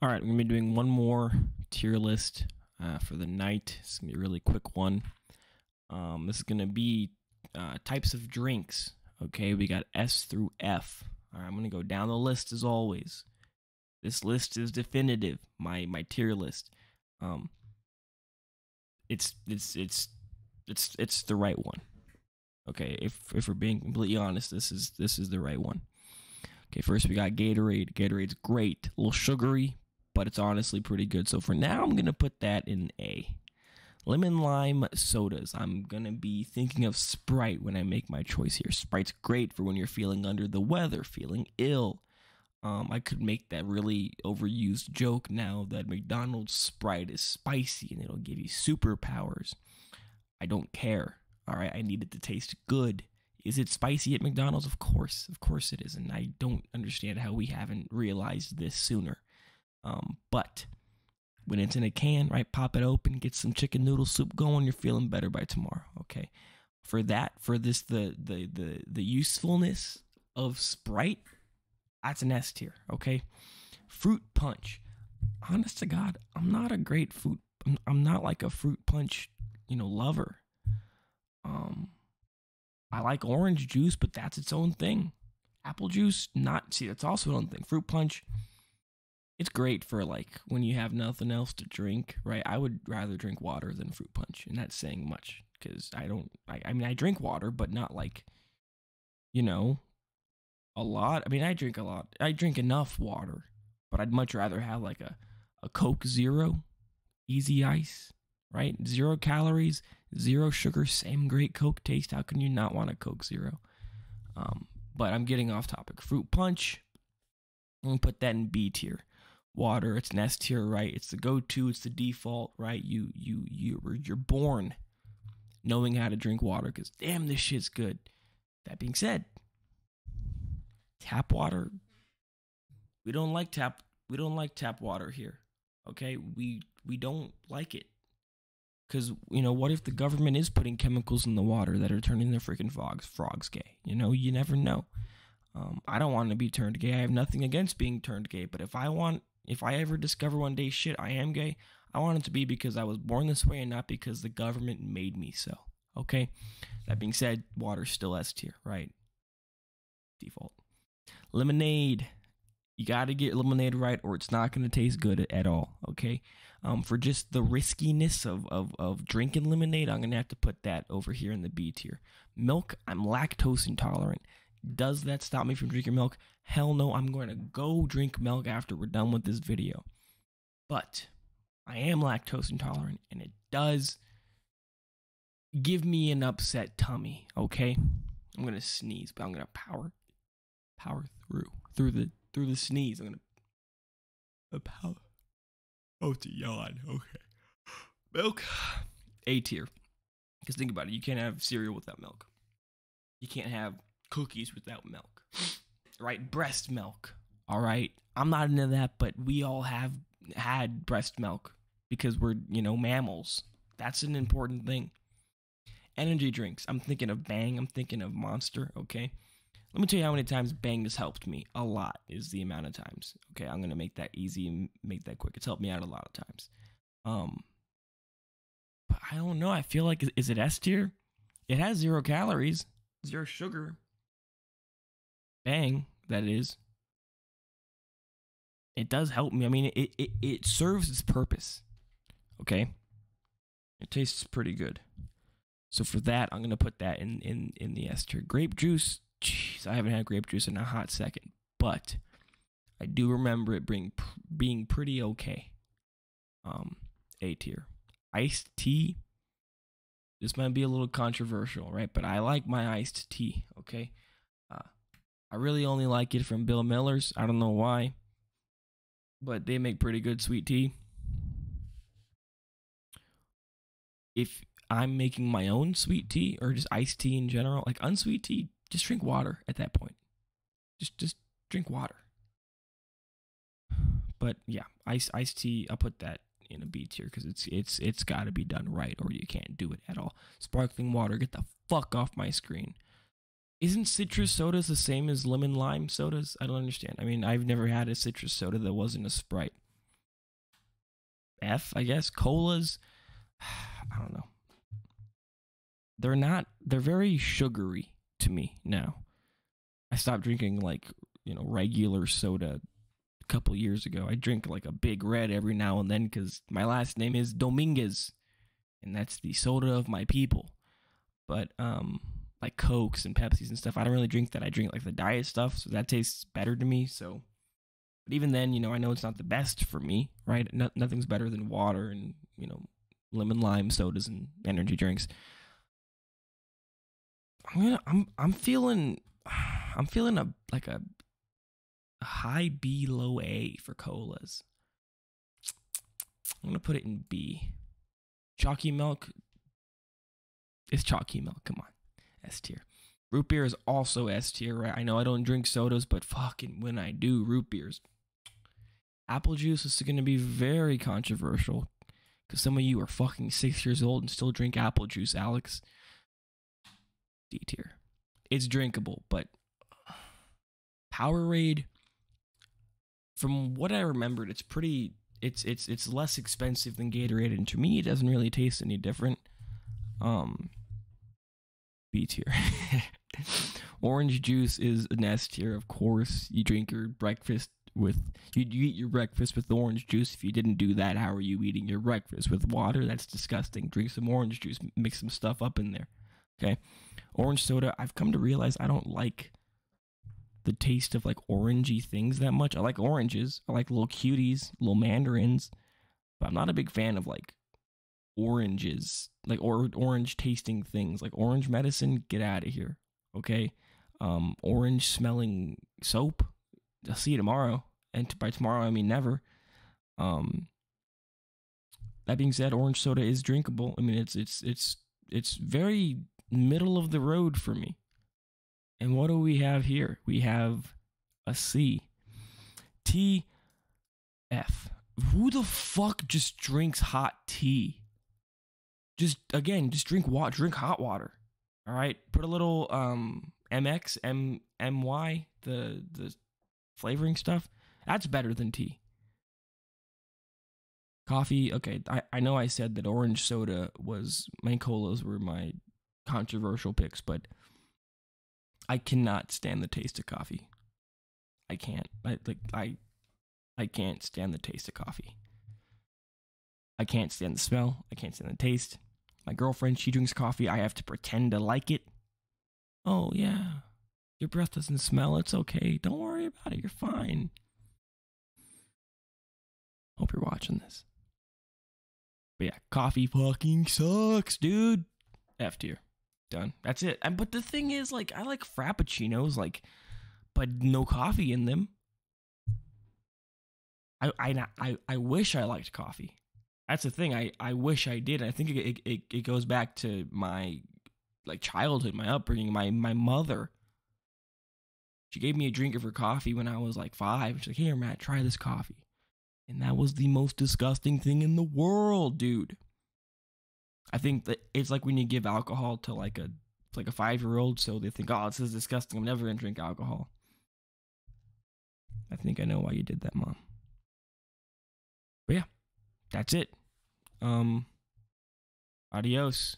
All right, I'm gonna be doing one more tier list uh, for the night. It's gonna be a really quick one. Um, this is gonna be uh, types of drinks. Okay, we got S through F. All right, I'm gonna go down the list as always. This list is definitive. My my tier list. Um, it's it's it's it's it's the right one. Okay, if if we're being completely honest, this is this is the right one. Okay, first we got Gatorade. Gatorade's great, a little sugary, but it's honestly pretty good. So for now, I'm gonna put that in A. Lemon lime sodas. I'm gonna be thinking of Sprite when I make my choice here. Sprite's great for when you're feeling under the weather, feeling ill. Um, I could make that really overused joke now that McDonald's Sprite is spicy and it'll give you superpowers. I don't care. All right, I need it to taste good. Is it spicy at McDonald's? Of course, of course it is, and I don't understand how we haven't realized this sooner. Um, but when it's in a can, right, pop it open, get some chicken noodle soup going. You're feeling better by tomorrow. Okay, for that, for this, the the the the usefulness of Sprite, that's an S tier. Okay, fruit punch. Honest to God, I'm not a great fruit. I'm, I'm not like a fruit punch, you know, lover. Um, I like orange juice, but that's its own thing. Apple juice, not see, that's also its own thing. Fruit punch, it's great for like when you have nothing else to drink, right? I would rather drink water than fruit punch, and that's saying much because I don't. I, I mean, I drink water, but not like, you know, a lot. I mean, I drink a lot. I drink enough water, but I'd much rather have like a a Coke Zero, easy ice, right? Zero calories, zero sugar, same great Coke taste. How can you not want a Coke Zero? Um, but I'm getting off topic. Fruit punch. I'm gonna put that in B tier. Water, it's an S tier, right? It's the go-to. It's the default, right? You you you you're born knowing how to drink water because damn, this shit's good. That being said, tap water. We don't like tap. We don't like tap water here. Okay, we we don't like it because you know what if the government is putting chemicals in the water that are turning the freaking frogs frogs gay? You know, you never know. Um, I don't want to be turned gay. I have nothing against being turned gay, but if I want, if I ever discover one day, shit, I am gay, I want it to be because I was born this way and not because the government made me so. Okay. That being said, water's still S tier, right? Default. Lemonade. You got to get lemonade right, or it's not going to taste good at all. Okay. Um, for just the riskiness of, of, of drinking lemonade, I'm going to have to put that over here in the B tier. Milk, I'm lactose intolerant. Does that stop me from drinking milk? Hell no, I'm going to go drink milk after we're done with this video. But I am lactose intolerant, and it does give me an upset tummy, okay? I'm going to sneeze, but I'm going to power power through through the through the sneeze. I'm going to power Oh, to yawn. Okay. Milk. A tier. Because think about it. You can't have cereal without milk. You can't have cookies without milk. Right? Breast milk. All right. I'm not into that, but we all have had breast milk because we're, you know, mammals. That's an important thing. Energy drinks. I'm thinking of Bang. I'm thinking of Monster. Okay. Let me tell you how many times Bang has helped me. A lot is the amount of times. Okay, I'm gonna make that easy and make that quick. It's helped me out a lot of times. Um, but I don't know. I feel like is it S tier? It has zero calories, zero sugar. Bang, that is. It does help me. I mean, it it it serves its purpose. Okay, it tastes pretty good. So for that, I'm gonna put that in in in the S tier. Grape juice Jeez, I haven't had grape juice in a hot second, but I do remember it being being pretty okay. Um, A tier, iced tea. This might be a little controversial, right? But I like my iced tea. Okay, uh, I really only like it from Bill Miller's. I don't know why, but they make pretty good sweet tea. If I'm making my own sweet tea or just iced tea in general, like unsweet tea just drink water at that point. Just just drink water. But yeah, ice iced tea. I'll put that in a B tier because it's it's it's got to be done right, or you can't do it at all. Sparkling water, get the fuck off my screen. Isn't citrus sodas the same as lemon lime sodas? I don't understand. I mean, I've never had a citrus soda that wasn't a Sprite. F, I guess. Colas, I don't know. They're not, they're very sugary to me now. I stopped drinking like, you know, regular soda a couple years ago. I drink like a big red every now and then because my last name is Dominguez, and that's the soda of my people. But, um, like Cokes and Pepsis and stuff, I don't really drink that. I drink like the diet stuff, so that tastes better to me. So, but even then, you know, I know it's not the best for me, right? No, nothing's better than water and, you know, lemon lime sodas and energy drinks. I'm gonna, I'm, I'm feeling, I'm feeling a like a, a high B, low A for colas. I'm gonna put it in B. Chalky milk. It's chalky milk. Come on, S tier. Root beer is also S tier, right? I know I don't drink sodas, but fucking when I do, root beers apple juice is going to be very controversial because some of you are fucking six years old and still drink apple juice, Alex. D tier. It's drinkable, but Powerade, from what I remembered, it's pretty. It's it's it's less expensive than Gatorade, and to me, it doesn't really taste any different. Um, B tier. Orange juice is an S tier, of course. You drink your breakfast with you, eat your breakfast with orange juice. If you didn't do that, how are you eating your breakfast with water? That's disgusting. Drink some orange juice, mix some stuff up in there. Okay, orange soda. I've come to realize I don't like the taste of like orangey things that much. I like oranges. I like little cuties, little mandarins, but I'm not a big fan of like oranges, like or orange tasting things, like orange medicine. Get out of here. Okay, um, orange smelling soap. I'll see you tomorrow and by tomorrow I mean never. Um, that being said, orange soda is drinkable. I mean, it's it's it's it's very middle of the road for me. And what do we have here? We have a C. T F. Who the fuck just drinks hot tea? Just again, just drink water, drink hot water. All right, put a little um MX M M Y the the flavoring stuff. That's better than tea. Coffee, okay. I, I know I said that orange soda was my colas were my controversial picks, but I cannot stand the taste of coffee. I can't. I like I I can't stand the taste of coffee. I can't stand the smell. I can't stand the taste. My girlfriend, she drinks coffee. I have to pretend to like it. Oh yeah. Your breath doesn't smell. It's okay. Don't worry about it. You're fine. Hope you're watching this. But yeah, coffee fucking sucks, dude. F tier. Done. That's it. And, but the thing is, like, I like frappuccinos, like, but no coffee in them. I I I, I wish I liked coffee. That's the thing. I, I wish I did. I think it, it it goes back to my like childhood, my upbringing. My my mother. She gave me a drink of her coffee when I was like five. She's like, "Here, Matt, try this coffee." And that was the most disgusting thing in the world, dude. I think that it's like when you give alcohol to like a like a five year old, so they think, oh, this is disgusting. I'm never gonna drink alcohol. I think I know why you did that, mom. But yeah, that's it. Um, adios.